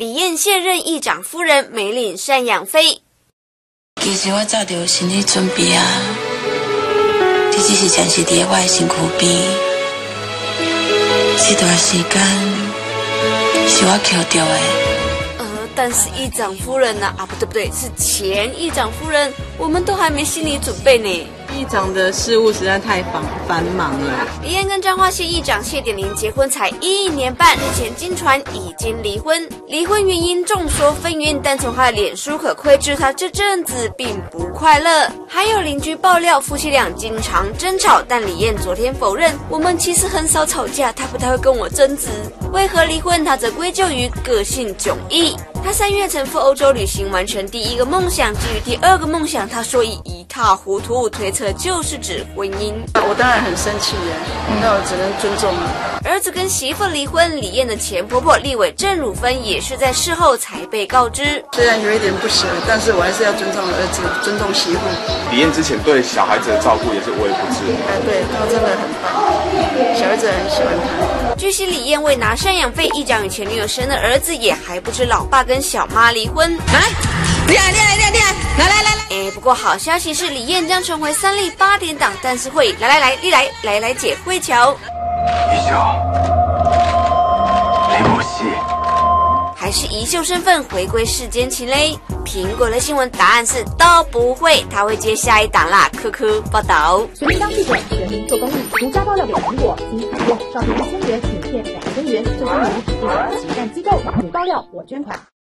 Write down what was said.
李燕现任议长夫人梅岭赡养费。其实我早就有心理准备啊，你只是暂时伫我的身躯边，这段时间是我扣掉的。但是议长夫人呢？啊，不对不对，是前议长夫人，我们都还没心理准备呢。议长的事务实在太繁繁忙了。李燕跟彰化县议长谢点玲结婚才一年半，日前经传已经离婚。离婚原因众说纷纭，但从他的脸书可窥知，他这阵子并不快乐。还有邻居爆料，夫妻俩经常争吵，但李燕昨天否认，我们其实很少吵架，他不太会跟我争执。为何离婚？他则归咎于个性迥异。他三月曾赴欧洲旅行，完成第一个梦想。至于第二个梦想，他说已一塌糊涂，推测就是指婚姻。我当然很生气耶，那我只能尊重了。儿子跟媳妇离婚，李燕的前婆婆立委郑汝芬也是在事后才被告知。虽然有一点不舍，但是我还是要尊重儿子，尊重媳妇。李燕之前对小孩子的照顾也是无微不至。哎，对，他真的很棒，小儿子很喜欢他。据悉，李燕为拿赡养费，一讲与前女友生的儿子也还不知老爸跟小妈离婚。来，厉害厉害厉害厉害！来来来来。哎，不过好消息是，李燕将成为三立八点档，但是会来来来，丽来来来姐会瞧。一笑，是遗秀身份回归世间情嘞？苹果的新闻答案是都不会，他会接下一档啦。科科报道。全民当记者，全民做公益，独家爆料给苹果，经采用，少于一千元，影片两千元，就将您指定慈善机构，你爆料我捐款。